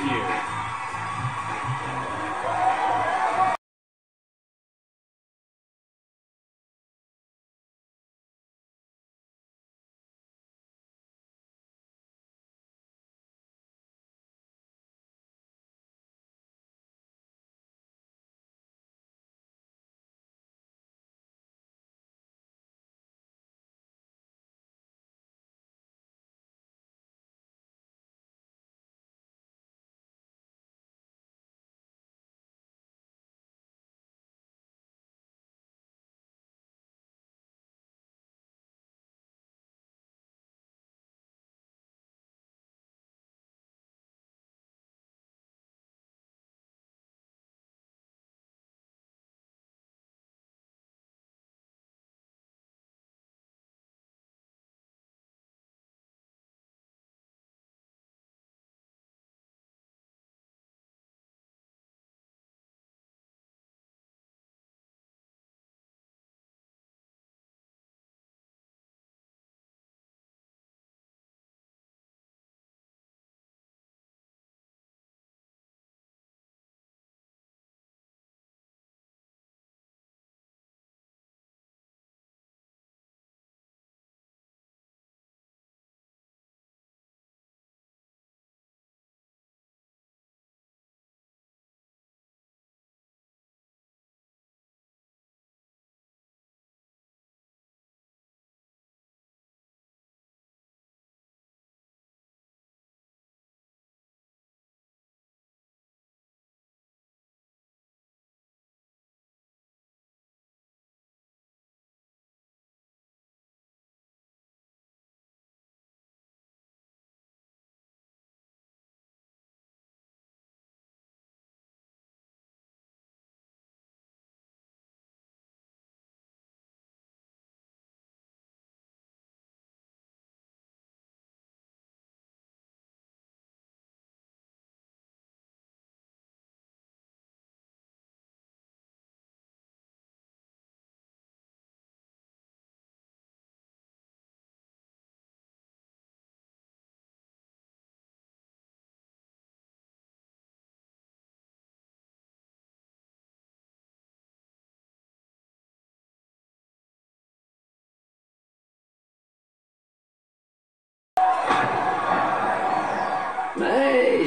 You.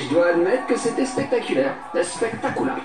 Je dois admettre que c'était spectaculaire. Spectaculaire.